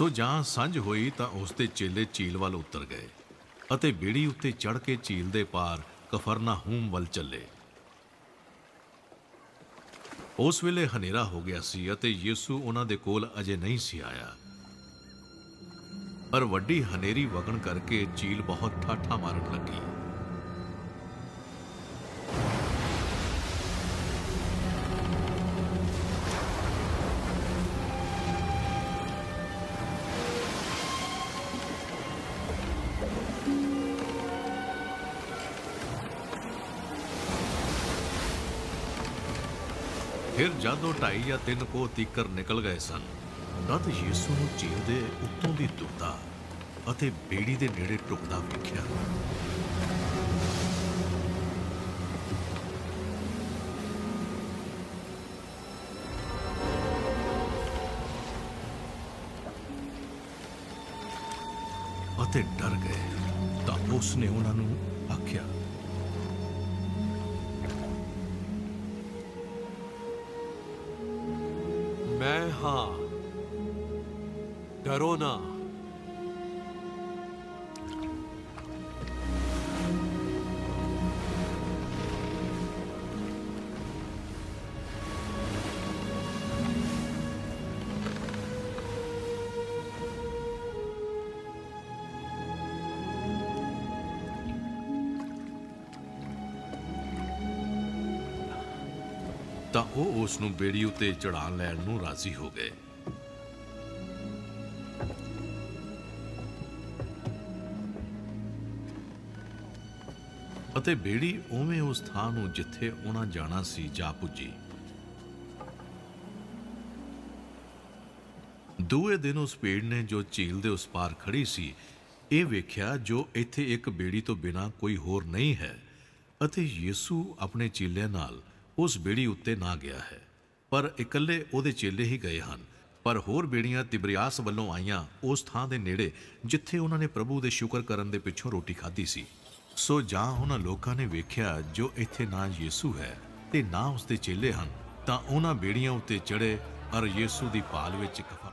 ਸੋ ਜਾਂ ਸਾਂਝ ਹੋਈ ਤਾਂ ਉਸ ਦੇ ਚੇਲੇ ਝੀਲ ਵੱਲ ਉਤਰ ਗਏ ਅਤੇ ਬੇੜੀ ਉੱਤੇ ਚੜ ਕੇ ਝੀਲ ਦੇ ਪਾਰ ਕਫਰਨਾਹੂਮ ਵੱਲ ਚੱਲੇ। ਉਸ ਵੇਲੇ ਹਨੇਰਾ ਹੋ ਗਿਆ ਸੀ ਅਤੇ ਯੀਸੂ ਉਹਨਾਂ ਦੇ ਕੋਲ ਅਜੇ ਨਹੀਂ ਸੀ ਆਇਆ। ਪਰ ਵੱਡੀ ਹਨੇਰੀ ਵਗਣ ਕਰਕੇ ਝੀਲ ਬਹੁਤ ਠਾਠਾ ਮਾਰਨ ਲੱਗੀ। ਫਿਰ ਜਦ ਉਹ ਢਾਈ ਜਾਂ ਤਿੰਨ ਕੋਹ ਤੀਕਰ ਨਿਕਲ ਗਏ ਸਨ, ਤਦ ਯੀਸੂ ਨੂੰ ਝੀਲ ਦੇ ਉੱਤੋਂ ਦੀ ਤੁਰਦਾ ਅਤੇ ਬੇੜੀ ਦੇ ਨੇੜੇ ਟੁਕਦਾ ਵੇਖਿਆ। ਅਤੇ ਡਰ ਗਏ ਤਾਂ ਉਸ ਨੇ ਉਹਨਾਂ ਨੂੰ ਆਖਿਆ ਮੈਂ ਹਾਂ। ਡਰੋ ਨਾ। ਤਾਂ ਉਹ ਉਸ ਨੂੰ ਬੇੜੀ ਉੱਤੇ ਚੜਾਣ ਲੈਣ ਨੂੰ ਰਾਜ਼ੀ ਹੋ ਗਏ। ਅਤੇ ਬੇੜੀ ਉਵੇਂ ਉਸ ਥਾਂ ਨੂੰ ਜਿੱਥੇ ਉਹਨਾਂ ਜਾਣਾ ਸੀ ਜਾ ਪੁੱਜੀ। ਦੂਏ ਦਿਨ ਉਸ ਭੀੜ ਨੇ ਜੋ ਝੀਲ ਦੇ ਉਸ ਪਾਰ ਖੜੀ ਸੀ, ਇਹ ਵੇਖਿਆ ਜੋ ਇੱਥੇ ਇੱਕ ਬੇੜੀ ਤੋਂ ਬਿਨਾ ਕੋਈ ਹੋਰ ਨਹੀਂ ਹੈ ਅਤੇ ਯੀਸੂ ਆਪਣੇ ਚੇਲਿਆਂ ਨਾਲ ਉਸ ਬੇੜੀ ਉੱਤੇ ਨਾ ਗਿਆ ਹੈ। ਪਰ ਇਕੱਲੇ ਉਹਦੇ ਚੇਲੇ ਹੀ ਗਏ ਹਨ। ਪਰ ਹੋਰ ਬੇੜੀਆਂ ਤਿਬਰਿਆਸ ਵੱਲੋਂ ਆਈਆਂ ਉਸ ਥਾਂ ਦੇ ਨੇੜੇ, ਜਿੱਥੇ ਉਹਨਾਂ ਨੇ ਪ੍ਰਭੂ ਦੇ ਸ਼ੁਕਰ ਕਰਨ ਦੇ ਪਿੱਛੋਂ ਰੋਟੀ ਖਾਧੀ ਸੀ। ਸੋ ਜਾਂ ਉਹਨਾਂ ਲੋਕਾਂ ਨੇ ਵੇਖਿਆ, ਜੋ ਇੱਥੇ ਨਾ ਯੀਸੂ ਹੈ ਤੇ ਨਾ ਉਸ ਦੇ ਚੇਲੇ ਹਨ, ਤਾਂ ਉਹਨਾਂ ਬੇੜੀਆਂ ਉੱਤੇ ਚੜੇ ਔਰ ਯੀਸੂ ਦੀ ਭਾਲ ਵਿੱਚ ਕਫਾ